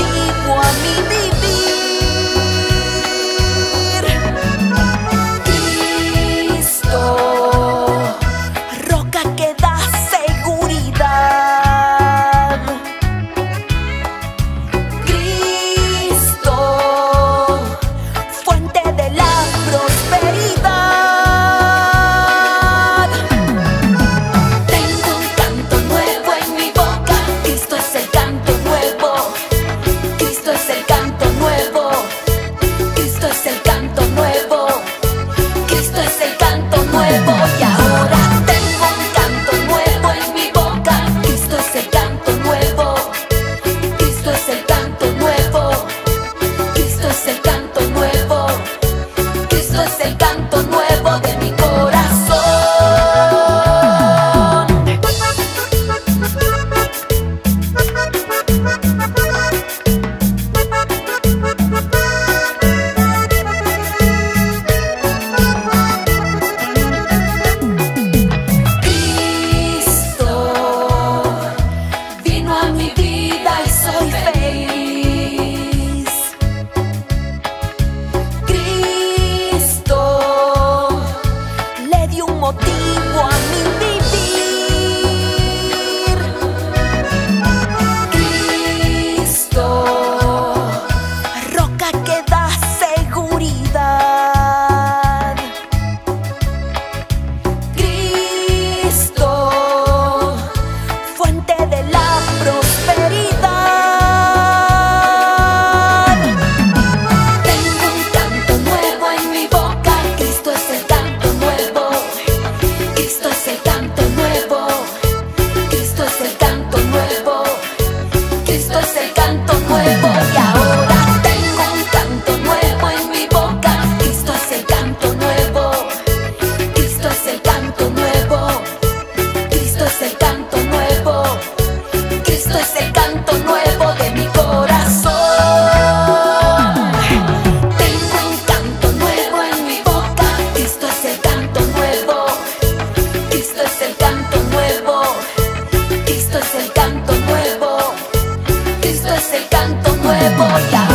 ดี米粒粒 depois.